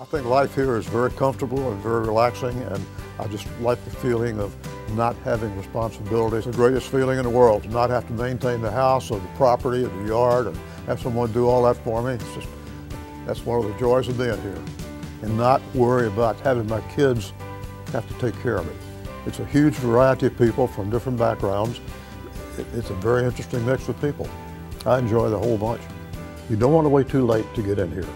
I think life here is very comfortable and very relaxing, and I just like the feeling of not having responsibilities. The greatest feeling in the world to not have to maintain the house or the property or the yard and have someone do all that for me. It's just, that's one of the joys of being here. And not worry about having my kids have to take care of me. It's a huge variety of people from different backgrounds. It's a very interesting mix of people. I enjoy the whole bunch. You don't want to wait too late to get in here.